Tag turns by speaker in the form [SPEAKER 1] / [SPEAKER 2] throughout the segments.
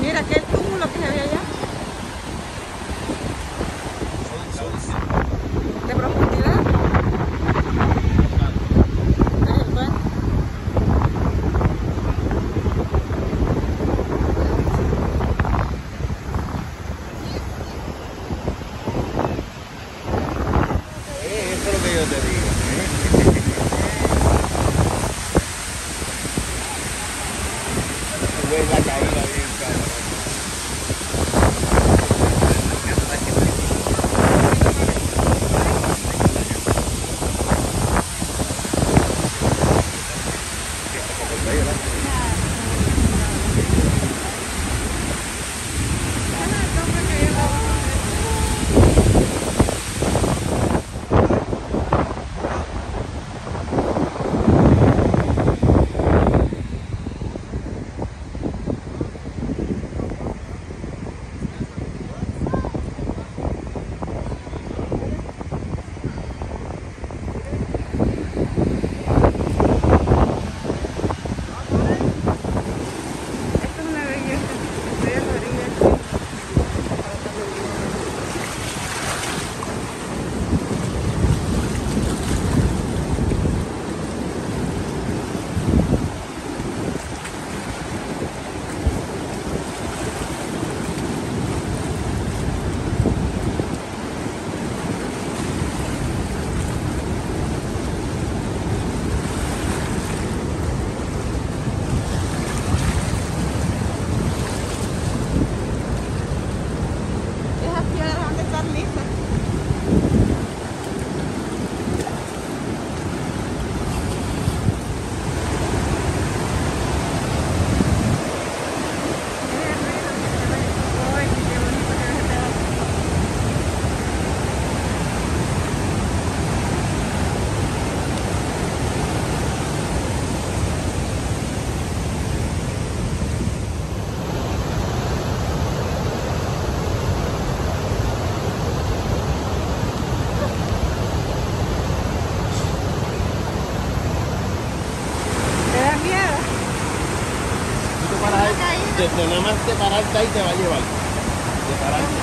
[SPEAKER 1] Mira aquel túmulo que se ve allá. De profundidad.
[SPEAKER 2] Eh, eso es lo que yo te digo. ¿eh? desde nada más te pararte ahí te va a llevar. De pararte.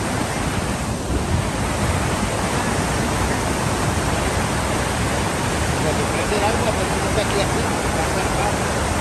[SPEAKER 2] Cuando prende el agua, pues tú aquí así.